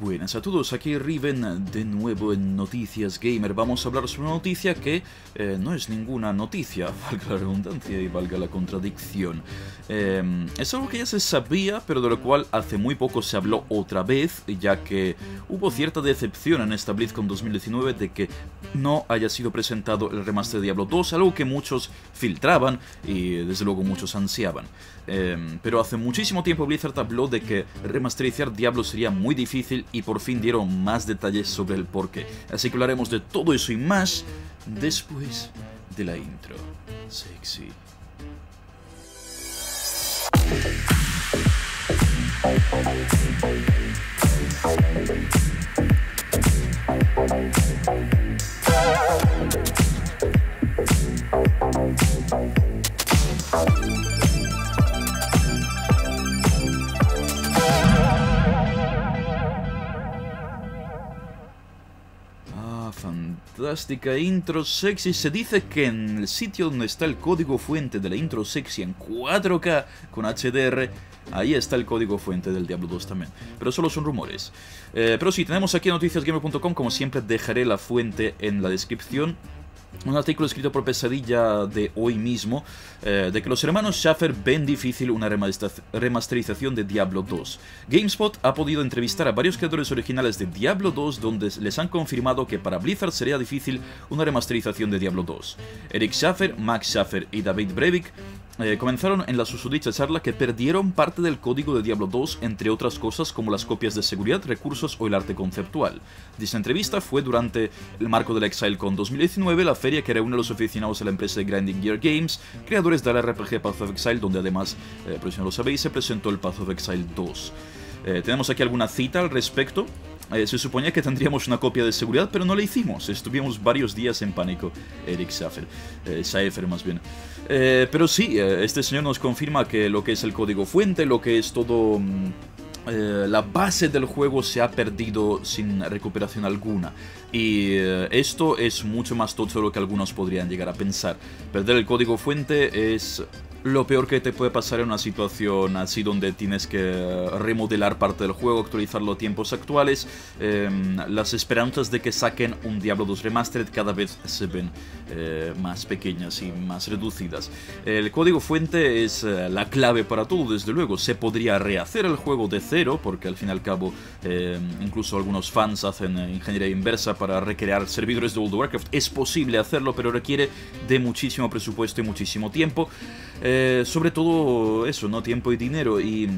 Buenas a todos, aquí Riven de nuevo en Noticias Gamer. Vamos a hablar sobre una noticia que eh, no es ninguna noticia, valga la redundancia y valga la contradicción. Eh, es algo que ya se sabía, pero de lo cual hace muy poco se habló otra vez, ya que hubo cierta decepción en esta BlizzCon 2019 de que no haya sido presentado el remaster de Diablo 2, algo que muchos filtraban y desde luego muchos ansiaban. Eh, pero hace muchísimo tiempo Blizzard habló de que remasterizar Diablo sería muy difícil y por fin dieron más detalles sobre el porqué. Así que hablaremos de todo eso y más después de la intro. Sexy. Fantástica intro sexy. Se dice que en el sitio donde está el código fuente de la intro sexy en 4K con HDR, ahí está el código fuente del Diablo 2 también. Pero solo son rumores. Eh, pero sí, tenemos aquí noticiasgamer.com. Como siempre, dejaré la fuente en la descripción un artículo escrito por Pesadilla de hoy mismo, eh, de que los hermanos Schaffer ven difícil una remasterización de Diablo 2. GameSpot ha podido entrevistar a varios creadores originales de Diablo 2 donde les han confirmado que para Blizzard sería difícil una remasterización de Diablo 2. Eric Schaffer, Max Schaffer y David Brevik eh, comenzaron en la susodicha charla que perdieron parte del código de Diablo 2, entre otras cosas como las copias de seguridad, recursos o el arte conceptual. Dicha entrevista fue durante el marco del ExileCon 2019, la feria que reúne a los aficionados a la empresa de Grinding Gear Games, creadores del RPG Path of Exile, donde además, eh, por si no lo sabéis, se presentó el Path of Exile 2. Eh, tenemos aquí alguna cita al respecto. Eh, se suponía que tendríamos una copia de seguridad, pero no la hicimos. Estuvimos varios días en pánico. Eric Schaffer. Eh, más bien. Eh, pero sí, eh, este señor nos confirma que lo que es el código fuente, lo que es todo... Mm, la base del juego se ha perdido sin recuperación alguna. Y esto es mucho más tocho de lo que algunos podrían llegar a pensar. Perder el código fuente es lo peor que te puede pasar en una situación así donde tienes que remodelar parte del juego, actualizarlo a tiempos actuales. Em, las esperanzas de que saquen un Diablo 2 Remastered cada vez se ven eh, más pequeñas y más reducidas. El código fuente es eh, la clave para todo, desde luego. Se podría rehacer el juego de cero, porque al fin y al cabo em, incluso algunos fans hacen ingeniería inversa para recrear servidores de World of Warcraft. Es posible hacerlo, pero requiere de muchísimo presupuesto y muchísimo tiempo. Sobre todo eso, ¿no? Tiempo y dinero. Y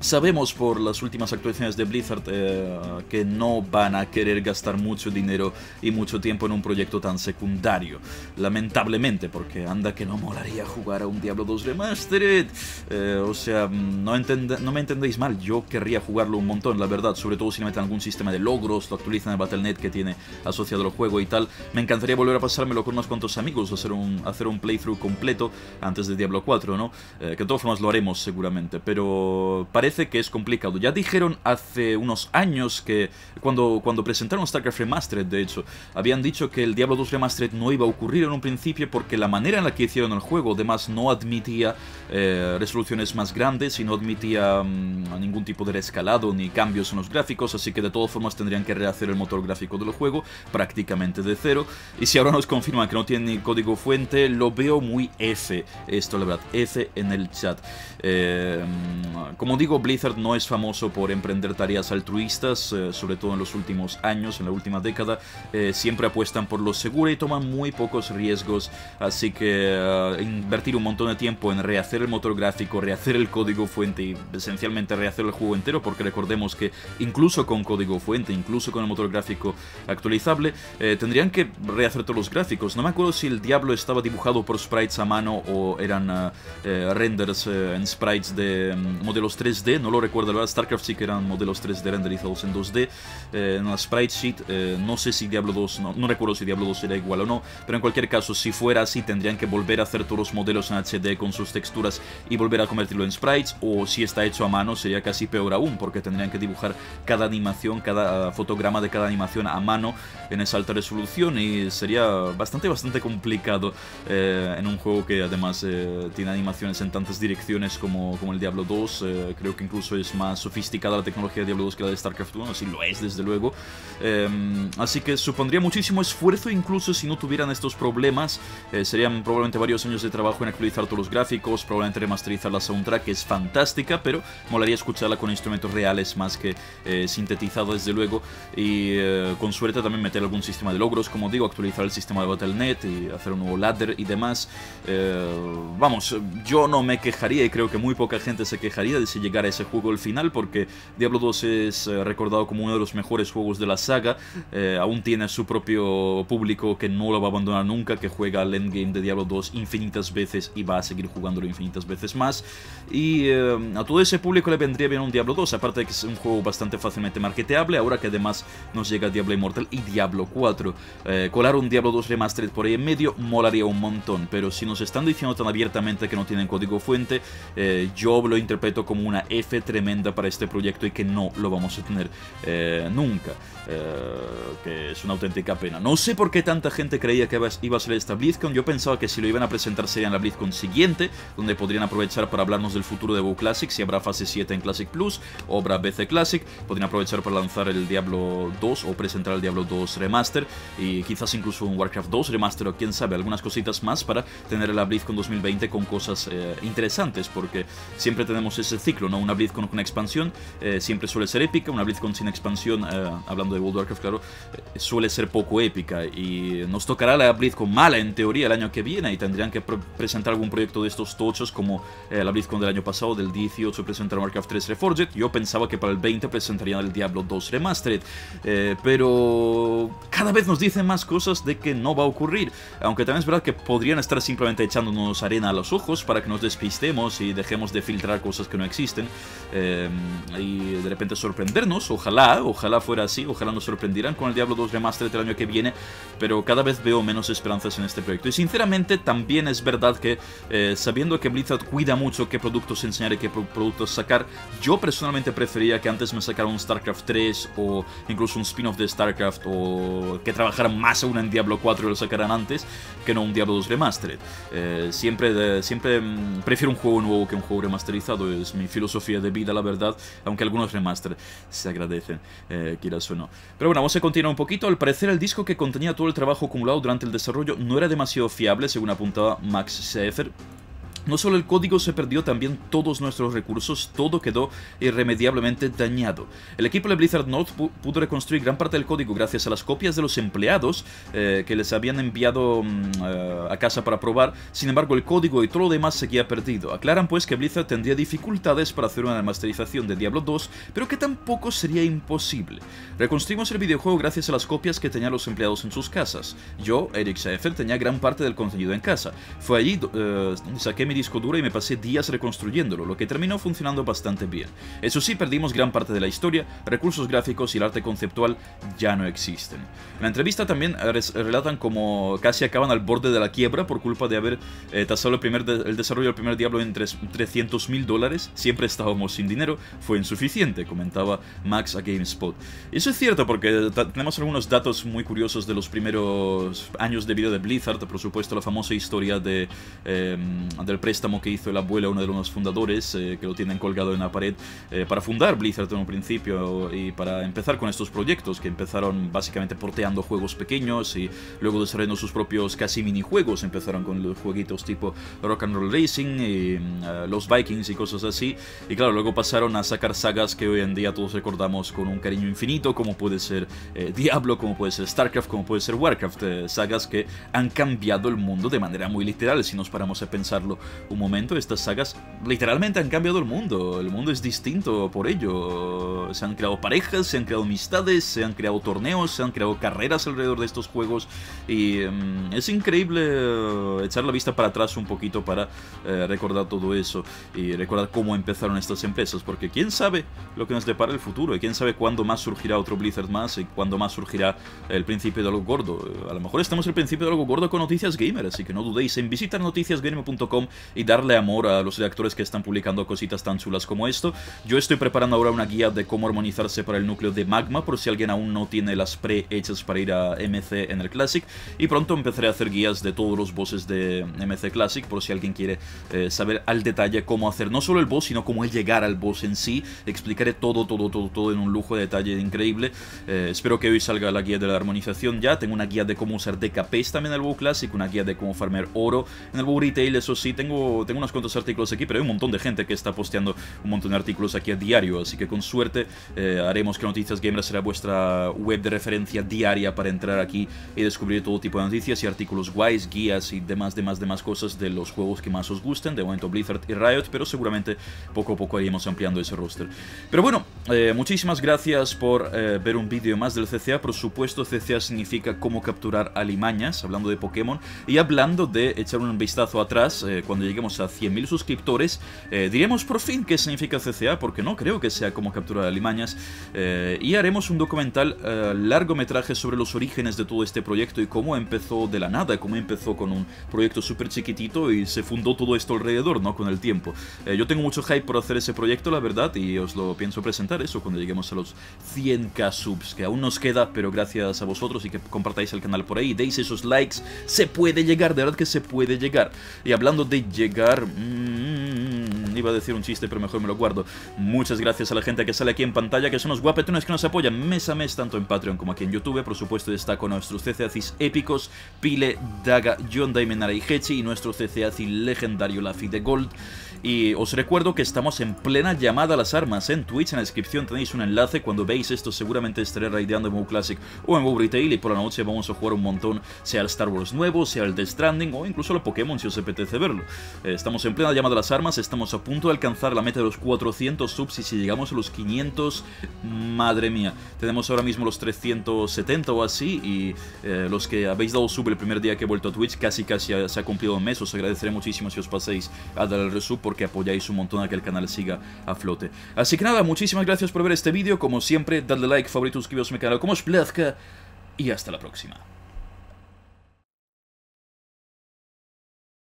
Sabemos por las últimas actuaciones de Blizzard eh, que no van a querer gastar mucho dinero y mucho tiempo en un proyecto tan secundario. Lamentablemente, porque anda que no molaría jugar a un Diablo 2 Remastered. Eh, o sea, no, me entendéis mal, yo querría jugarlo un montón, la verdad. Sobre todo si le meten algún sistema de logros, lo actualizan el Battle.net que tiene asociado al juego y tal. Me encantaría volver a pasármelo con unos cuantos amigos, hacer un, hacer un playthrough completo antes de Diablo 4, ¿no? Eh, que de todas formas lo haremos seguramente, pero parece que es complicado. Ya dijeron hace unos años que, cuando, cuando presentaron StarCraft Remastered, de hecho, habían dicho que el Diablo 2 Remastered no iba a ocurrir en un principio porque la manera en la que hicieron el juego, además, no admitía eh, resoluciones más grandes y no admitía mm, ningún tipo de rescalado ni cambios en los gráficos, así que de todas formas tendrían que rehacer el motor gráfico del juego prácticamente de cero. Y si ahora nos confirman que no tiene ni código fuente, lo veo muy F, esto la verdad, F en el chat. Eh, mm, como digo, Blizzard no es famoso por emprender tareas altruistas, eh, sobre todo en los últimos años, en la última década. Eh, siempre apuestan por lo seguro y toman muy pocos riesgos, así que eh, invertir un montón de tiempo en rehacer el motor gráfico, rehacer el código fuente y esencialmente rehacer el juego entero, porque recordemos que incluso con código fuente, incluso con el motor gráfico actualizable, tendrían que rehacer todos los gráficos. No me acuerdo si el Diablo estaba dibujado por sprites a mano o eran renders en sprites de mm, modelos 3 no lo recuerdo, la verdad, StarCraft sí que eran modelos 3D renderizados en 2D, eh, en la sprite sheet, eh, no sé si Diablo 2, no, recuerdo si Diablo 2 era igual o no, pero en cualquier caso, si fuera así, tendrían que volver a hacer todos los modelos en HD con sus texturas y volver a convertirlo en sprites, o si está hecho a mano, sería casi peor aún, porque tendrían que dibujar cada animación, cada fotograma de cada animación a mano en esa alta resolución y sería bastante, bastante complicado eh, en un juego que además tiene animaciones en tantas direcciones como, como el Diablo 2, creo que incluso es más sofisticada la tecnología de Diablo 2 que la de StarCraft 1, así lo es desde luego. Em, así que supondría muchísimo esfuerzo, incluso si no tuvieran estos problemas. Eh, serían probablemente varios años de trabajo en actualizar todos los gráficos, probablemente remasterizar la soundtrack, que es fantástica, pero molaría escucharla con instrumentos reales más que eh, sintetizado desde luego. Y eh, con suerte también meter algún sistema de logros, como digo, actualizar el sistema de Battle.net y hacer un nuevo ladder y demás. vamos, yo no me quejaría y creo que muy poca gente se quejaría de si llegara ese juego al final, porque Diablo 2 es recordado como uno de los mejores juegos de la saga, eh, aún tiene su propio público que no lo va a abandonar nunca, que juega al endgame de Diablo 2 infinitas veces y va a seguir jugándolo infinitas veces más. Y eh, a todo ese público le vendría bien un Diablo 2, aparte de que es un juego bastante fácilmente marketeable, ahora que además nos llega Diablo Immortal y Diablo 4. Eh, colar un Diablo 2 Remastered por ahí en medio molaría un montón, pero si nos están diciendo tan abiertamente que no tienen código fuente, yo lo interpreto como una F tremenda para este proyecto y que no lo vamos a tener nunca. Eh, que es una auténtica pena. No sé por qué tanta gente creía que iba a ser esta BlizzCon. Yo pensaba que si lo iban a presentar sería en la BlizzCon siguiente, donde podrían aprovechar para hablarnos del futuro de WoW Classic, si habrá fase 7 en Classic Plus o habrá BC Classic. Podrían aprovechar para lanzar el Diablo 2 o presentar el Diablo 2 Remaster y quizás incluso un Warcraft 2 Remaster o quién sabe, algunas cositas más para tener la BlizzCon 2020 con cosas eh, interesantes, porque siempre tenemos ese ciclo, ¿no? Una BlizzCon con expansión eh, siempre suele ser épica, una BlizzCon sin expansión, hablando de World of Warcraft, claro, eh, suele ser poco épica. Y nos tocará la BlizzCon mala, en teoría, el año que viene. Y tendrían que presentar algún proyecto de estos tochos, como eh, la BlizzCon del año pasado, del 18, presentaron Warcraft 3 Reforged. Yo pensaba que para el 20 presentarían el Diablo 2 Remastered. Eh, pero cada vez nos dicen más cosas de que no va a ocurrir. Aunque también es verdad que podrían estar simplemente echándonos arena a los ojos para que nos despistemos y dejemos de filtrar cosas que no existen. Y de repente sorprendernos. Ojalá, ojalá fuera así. Ojalá nos sorprendirán con el Diablo 2 Remastered el año que viene, pero cada vez veo menos esperanzas en este proyecto. Y sinceramente también es verdad que eh, sabiendo que Blizzard cuida mucho qué productos enseñar y qué productos sacar, yo personalmente prefería que antes me sacaran un StarCraft 3 o incluso un spin-off de StarCraft o que trabajaran más aún en Diablo 4 y lo sacaran antes que no un Diablo 2 Remastered. Eh, siempre siempre mm, prefiero un juego nuevo que un juego remasterizado, es mi filosofía de vida la verdad, aunque algunos remaster se agradecen, eh, quieras o no. Pero bueno, vamos a continuar un poquito. Al parecer el disco que contenía todo el trabajo acumulado durante el desarrollo no era demasiado fiable, según apuntaba Max Sefer. No solo el código se perdió, también todos nuestros recursos, todo quedó irremediablemente dañado. El equipo de Blizzard North pudo reconstruir gran parte del código gracias a las copias de los empleados eh, que les habían enviado mm, eh, a casa para probar, sin embargo el código y todo lo demás seguía perdido. Aclaran pues que Blizzard tendría dificultades para hacer una remasterización de Diablo 2, pero que tampoco sería imposible. Reconstruimos el videojuego gracias a las copias que tenían los empleados en sus casas. Yo, Eric Schaeffer, tenía gran parte del contenido en casa. Fue allí eh, donde saqué mi disco duro y me pasé días reconstruyéndolo, lo que terminó funcionando bastante bien. Eso sí, perdimos gran parte de la historia, recursos gráficos y el arte conceptual ya no existen. En la entrevista también relatan como casi acaban al borde de la quiebra por culpa de haber eh, tasado el, primer el desarrollo del primer Diablo en 300 mil dólares, siempre estábamos sin dinero, fue insuficiente, comentaba Max a GameSpot. Eso es cierto porque tenemos algunos datos muy curiosos de los primeros años de vida de Blizzard, por supuesto la famosa historia de, eh, del préstamo que hizo el abuelo, uno de los fundadores, eh, que lo tienen colgado en la pared, eh, para fundar Blizzard en un principio y para empezar con estos proyectos que empezaron básicamente porteando juegos pequeños y luego desarrollando sus propios casi minijuegos. Empezaron con los jueguitos tipo Rock and Roll Racing y eh, los Vikings y cosas así. Y claro, luego pasaron a sacar sagas que hoy en día todos recordamos con un cariño infinito, como puede ser Diablo, como puede ser StarCraft, como puede ser Warcraft. sagas que han cambiado el mundo de manera muy literal, si nos paramos a pensarlo un momento, estas sagas literalmente han cambiado el mundo. El mundo es distinto por ello. Se han creado parejas, se han creado amistades, se han creado torneos, se han creado carreras alrededor de estos juegos. Y mm, es increíble eh, echar la vista para atrás un poquito para eh, recordar todo eso y recordar cómo empezaron estas empresas. Porque quién sabe lo que nos depara el futuro y quién sabe cuándo más surgirá otro Blizzard más y cuándo más surgirá el principio de algo gordo. A lo mejor estamos el principio de algo gordo con Noticias Gamer, así que no dudéis en visitar noticiasgamer.com y darle amor a los redactores que están publicando cositas tan chulas como esto. Yo estoy preparando ahora una guía de cómo armonizarse para el núcleo de Magma, por si alguien aún no tiene las pre hechas para ir a MC en el Classic. Y pronto empezaré a hacer guías de todos los bosses de MC Classic, por si alguien quiere eh, saber al detalle cómo hacer no solo el boss, sino cómo llegar al boss en sí. Explicaré todo, todo, todo, todo en un lujo de detalle increíble. Eh, espero que hoy salga la guía de la armonización ya. Tengo una guía de cómo usar DKPs también en el WoW Classic, una guía de cómo farmear oro en el WoW Retail, eso sí, tengo, tengo unos cuantos artículos aquí, pero hay un montón de gente que está posteando un montón de artículos aquí a diario, así que con suerte eh, haremos que Noticias Gamer será vuestra web de referencia diaria para entrar aquí y descubrir todo tipo de noticias y artículos guays, guías y demás, demás, demás cosas de los juegos que más os gusten, de momento Blizzard y Riot, pero seguramente poco a poco iremos ampliando ese roster. Pero bueno, eh, muchísimas gracias por eh, ver un vídeo más del CCA, por supuesto CCA significa cómo capturar alimañas, hablando de Pokémon, y hablando de echar un vistazo atrás, cuando lleguemos a 100.000 suscriptores, diremos por fin qué significa CCA, porque no creo que sea como capturar alimañas, y haremos un documental largometraje sobre los orígenes de todo este proyecto y cómo empezó de la nada, cómo empezó con un proyecto súper chiquitito y se fundó todo esto alrededor, ¿no? Con el tiempo. yo tengo mucho hype por hacer ese proyecto, la verdad, y os lo pienso presentar eso cuando lleguemos a los 100k subs, que aún nos queda, pero gracias a vosotros y que compartáis el canal por ahí, deis esos likes, se puede llegar, de verdad que se puede llegar. Y hablando de llegar... Mmm, iba a decir un chiste, pero mejor me lo guardo. Muchas gracias a la gente que sale aquí en pantalla, que son los guapetones que nos apoyan mes a mes, tanto en Patreon como aquí en YouTube. Por supuesto, destaco nuestros CCACIS épicos, Pile, Daga, John Diamond y Hechi, y nuestro CCACI legendario Laffy de Gold. Y os recuerdo que estamos en plena llamada a las armas en Twitch. En la descripción tenéis un enlace. Cuando veis esto, seguramente estaré raideando en WoW Classic o en WoW Retail. Y por la noche vamos a jugar un montón, sea el Star Wars nuevo, sea el Death Stranding o incluso el Pokémon si os apetece verlo. Eh, estamos en plena llamada a las armas. Estamos a punto de alcanzar la meta de los 400 subs. Y si llegamos a los 500, madre mía. Tenemos ahora mismo los 370 o así. Y eh, los que habéis dado sub el primer día que he vuelto a Twitch, casi casi se ha cumplido un mes. Os agradeceré muchísimo si os paséis a dar el resub porque apoyáis un montón a que el canal siga a flote. Así que nada, muchísimas gracias por ver este vídeo, como siempre, dadle like, favorito, suscribiros a mi canal como os plazca, y hasta la próxima.